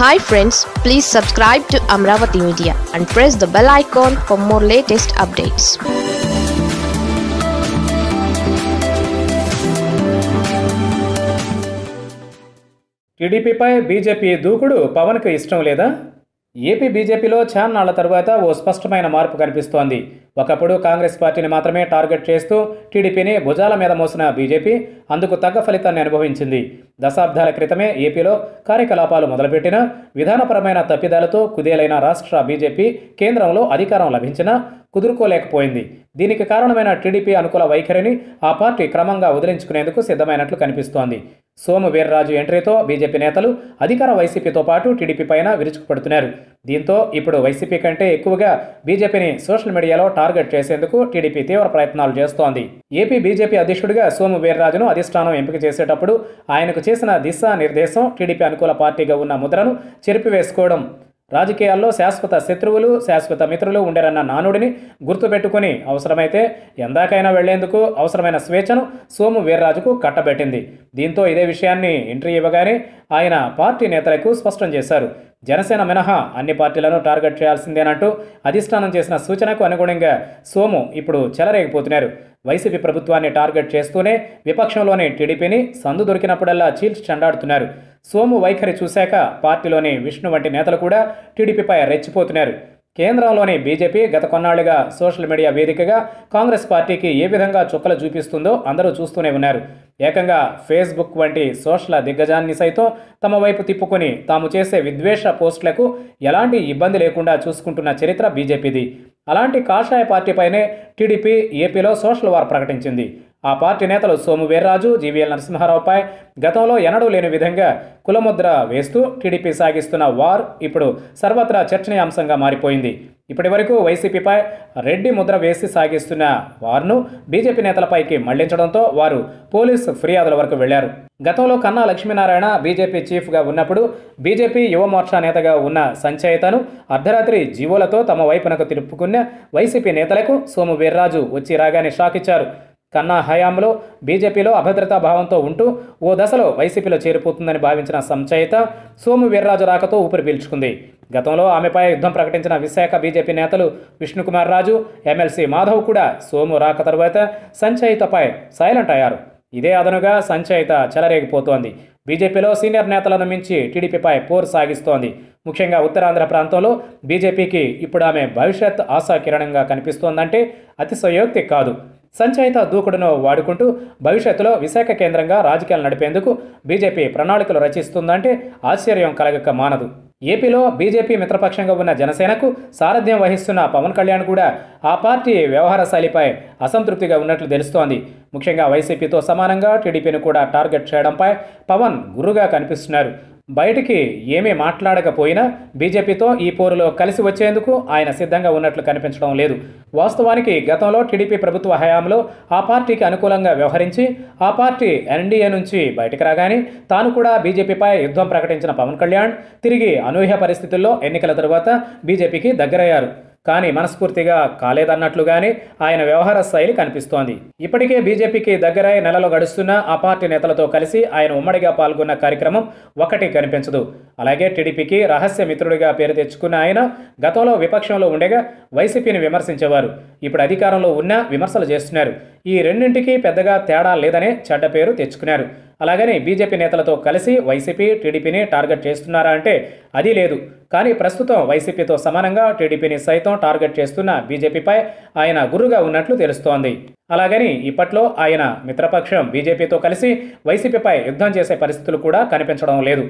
Hi friends please subscribe to Amaravati media and press the bell icon for more latest updates టీడీపీపై BJP దూకుడు పవన్కు ఇష్టం లేదా? AP బీజేపీలో చాన్నాళ్ళ తరువాత ఓ స్పష్టమైన మార్పు కనిపిస్తోంది. ఒకప్పుడు కాంగ్రెస్ పార్టీని మాత్రమే టార్గెట్ చేస్తూ టీడీపీని భుజాల మీద మోసిన బీజేపీ అందుకు తగ్గ ఫలితాన్ని అనుభవించింది. దశాబ్దాల క్రితమే ఏపీలో కార్యకలాపాలు మొదలుపెట్టిన విధానపరమైన తప్పిదాలతో కుదేలైన రాష్ట్ర బీజేపీ కేంద్రంలో అధికారం లభించినా కుదురుకోలేకపోయింది. దీనికి కారణమైన టీడీపీ అనుకూల వైఖరిని ఆ పార్టీ క్రమంగా వదిలించుకునేందుకు సిద్ధమైనట్లు కనిపిస్తోంది. సోము వీర్రాజు ఎంట్రీతో బీజేపీ నేతలు అధికార వైసీపీతో పాటు టీడీపీ పైన విరుచుకుపడుతున్నారు. దీంతో ఇప్పుడు వైసీపీ కంటే ఎక్కువగా బీజేపీని సోషల్ మీడియాలో టార్గెట్ చేసేందుకు టీడీపీ తీవ్ర ప్రయత్నాలు చేస్తోంది. ఏపీ బీజేపీ అధ్యక్షుడిగా సోము వీర్రాజును అధిష్టానం ఎంపిక చేసేటప్పుడు ఆయనకు చేసిన దిశా నిర్దేశం టీడీపీ అనుకూల పార్టీగా ఉన్న ముద్రను చెరిపివేసుకోవడం రాజకీయాల్లో శాశ్వత శత్రువులు శాశ్వత మిత్రులు ఉండరన్న నానుడిని గుర్తుపెట్టుకుని అవసరమైతే ఎందాకైనా వెళ్ళేందుకు అవసరమైన స్వేచ్ఛను సోము వీర్రాజుకు కట్టబెట్టింది. దీంతో ఇదే విషయాన్ని ఎంట్రీ ఇవ్వగానే ఆయన పార్టీ నేతలకు స్పష్టం చేశారు. జనసేన మినహా అన్ని పార్టీలను టార్గెట్ చేయాల్సిందేనంటూ అధిష్టానం చేసిన సూచనకు అనుగుణంగా సోము ఇప్పుడు చెలరేగిపోతున్నారు. వైసీపీ ప్రభుత్వాన్ని టార్గెట్ చేస్తూనే విపక్షంలోని టీడీపీని సందు దొరికినప్పుడల్లా చీల్చి చెండాడుతున్నారు. సోము వైఖరి చూశాక పార్టీలోని విష్ణు వంటి నేతలు కూడా టీడీపీపై రెచ్చిపోతున్నారు. కేంద్రంలోని బీజేపీ గత కొన్నాళ్ళుగా సోషల్ మీడియా వేదికగా కాంగ్రెస్ పార్టీకి ఏ విధంగా చుక్కలు చూపిస్తుందో అందరూ చూస్తూనే ఉన్నారు. ఏకంగా ఫేస్బుక్ వంటి సోషల్ దిగ్గజాన్ని సైతం తమ వైపు తిప్పుకొని తాము చేసే విద్వేష పోస్టులకు ఎలాంటి ఇబ్బంది లేకుండా చూసుకుంటున్న చరిత్ర బీజేపీది. అలాంటి కాషాయ పార్టీపైనే టీడీపీ ఏపీలో సోషల్ వార్ ప్రకటించింది. ఆ పార్టీ నేతలు సోము వీర్రాజు జీవీఎల్ నరసింహారావుపై గతంలో ఎన్నడూ లేని విధంగా కులముద్ర వేస్తూ టీడీపీ సాగిస్తున్న వార్ ఇప్పుడు సర్వత్రా చర్చనీయాంశంగా మారిపోయింది. ఇప్పటి వరకు వైసీపీపై రెడ్డి ముద్ర వేసి సాగిస్తున్న వార్ను బీజేపీ నేతలపైకి మళ్ళించడంతో వారు పోలీసు ఫిర్యాదుల వరకు వెళ్ళారు. గతంలో కన్నా లక్ష్మీనారాయణ బీజేపీ చీఫ్గా ఉన్నప్పుడు బీజేపీ యువమోర్చా నేతగా ఉన్న సంచయితను అర్ధరాత్రి జీవోలతో తమ వైపునకు తిరుపుకున్న వైసీపీ నేతలకు సోము వీర్రాజు వచ్చి రాగానే షాక్ ఇచ్చారు. కన్నా హయాంలో బీజేపీలో అభద్రతా భావంతో ఉంటూ ఓ దశలో వైసీపీలో చేరిపోతుందని భావించిన సంచయిత సోము వీర్రాజు రాకతో ఊపిరి పీల్చుకుంది. గతంలో ఆమెపై యుద్ధం ప్రకటించిన విశాఖ బీజేపీ నేతలు విష్ణుకుమార్ రాజు ఎమ్మెల్సీ మాధవ్ కూడా సోము రాక తరువాత సంచయితపై సైలెంట్ అయ్యారు. ఇదే అదనుగా సంచయిత చెలరేగిపోతోంది. బీజేపీలో సీనియర్ నేతలను మించి టీడీపీపై పోరు సాగిస్తోంది. ముఖ్యంగా ఉత్తరాంధ్ర ప్రాంతంలో బీజేపీకి ఇప్పుడు ఆమె భవిష్యత్ ఆశాకిరణంగా కనిపిస్తోందంటే అతిశయోక్తి కాదు. సంచయిత దూకుడును వాడుకుంటూ భవిష్యత్తులో విశాఖ కేంద్రంగా రాజకీయాలు నడిపేందుకు బీజేపీ ప్రణాళికలు రచిస్తుందంటే ఆశ్చర్యం కలగక మానదు. ఏపీలో బీజేపీ మిత్రపక్షంగా ఉన్న జనసేనకు సారథ్యం వహిస్తున్న పవన్ కళ్యాణ్ కూడా ఆ పార్టీ వ్యవహార శైలిపై అసంతృప్తిగా ఉన్నట్లు తెలుస్తోంది. ముఖ్యంగా వైసీపీతో సమానంగా టీడీపీని కూడా టార్గెట్ చేయడంపై పవన్ గురుగా కనిపిస్తున్నారు. బయటికి ఏమీ మాట్లాడకపోయినా బీజేపీతో ఈ పోరులో కలిసి వచ్చేందుకు ఆయన సిద్ధంగా ఉన్నట్లు కనిపించడం లేదు. వాస్తవానికి గతంలో టీడీపీ ప్రభుత్వ హయాంలో ఆ పార్టీకి అనుకూలంగా వ్యవహరించి ఆ పార్టీ ఎన్డీఏ నుంచి బయటకు రాగానే తాను కూడా బీజేపీపై యుద్ధం ప్రకటించిన పవన్ కళ్యాణ్ తిరిగి అనూహ్య పరిస్థితుల్లో ఎన్నికల తరువాత బీజేపీకి దగ్గరయ్యారు. కానీ మనస్ఫూర్తిగా కాలేదన్నట్లుగానే ఆయన వ్యవహార శైలి కనిపిస్తోంది. ఇప్పటికే బీజేపీకి దగ్గరై నెలలో గడుస్తున్న ఆ పార్టీ నేతలతో కలిసి ఆయన ఉమ్మడిగా పాల్గొన్న కార్యక్రమం ఒకటి కనిపించదు. అలాగే టీడీపీకి రహస్య మిత్రుడిగా పేరు తెచ్చుకున్న ఆయన గతంలో విపక్షంలో ఉండగా వైసీపీని విమర్శించేవారు. ఇప్పుడు అధికారంలో ఉన్నా విమర్శలు చేస్తున్నారు. ఈ రెండింటికి పెద్దగా తేడా లేదనే చెడ్డ పేరు తెచ్చుకున్నారు. అలాగని బీజేపీ నేతలతో కలిసి వైసీపీ టీడీపీని టార్గెట్ చేస్తున్నారా అంటే అది లేదు. కానీ ప్రస్తుతం వైసీపీతో సమానంగా టీడీపీని సైతం టార్గెట్ చేస్తున్న బీజేపీపై ఆయన గురుగా ఉన్నట్లు తెలుస్తోంది. అలాగని ఇప్పట్లో ఆయన మిత్రపక్షం బీజేపీతో కలిసి వైసీపీపై యుద్ధం చేసే పరిస్థితులు కూడా కనిపించడం లేదు.